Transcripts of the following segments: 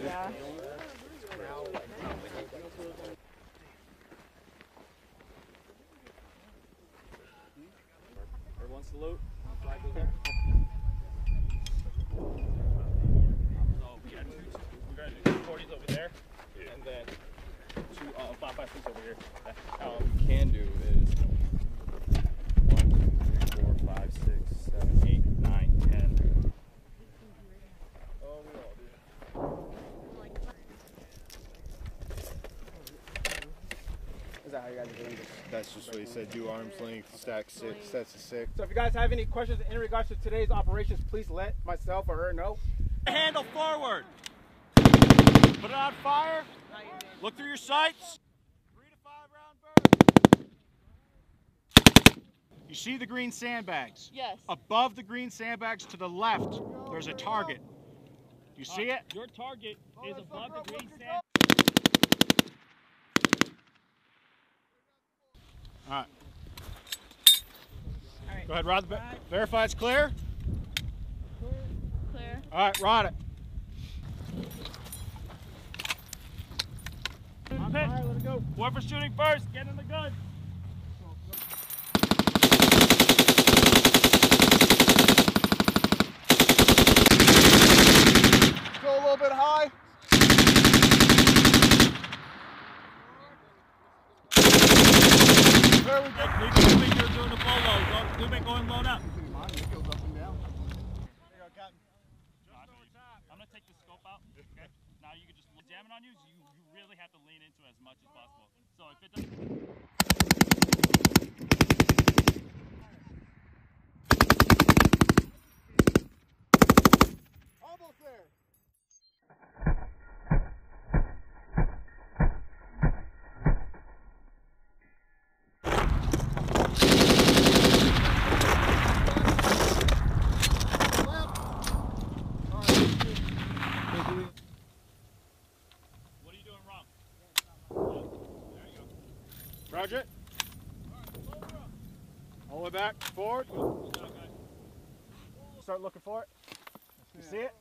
Yeah. Everyone salute. So we got two, 240s over there, and then two uh, 5.56s over here. Um, can do is you guys are doing this? That's just what he said. Do arms length, stack six, sets of six. So if you guys have any questions in regards to today's operations, please let myself or her know. Handle forward. Put it on fire. Look through your sights. Three to five round bird. You see the green sandbags? Yes. Above the green sandbags to the left, there's a target. Do you see it? Your target is above the green sand. All right. Go ahead, rod the Verify it's clear. Clear. All right, rod it. Pit. Whoever's shooting first, get in the gun. Go a little bit high. There we go. Leave it moving, you're doing the bolo. Going low now. I'm gonna take the scope out. Okay. Now you can just jam it on you. You you really have to lean into it as much as possible. So if Roger it. All the way back, forward. Start looking for it. You see it?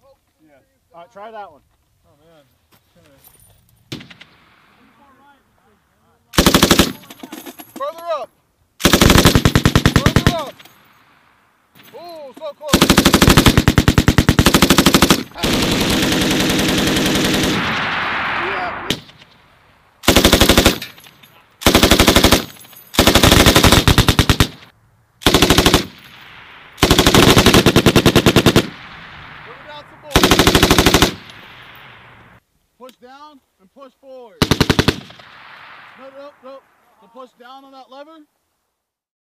Yeah. All right, try that one. Oh, Further up. Further up. Ooh, so close. Yeah. Bring it down some more. Push down and push forward. No, no, no. So push down on that lever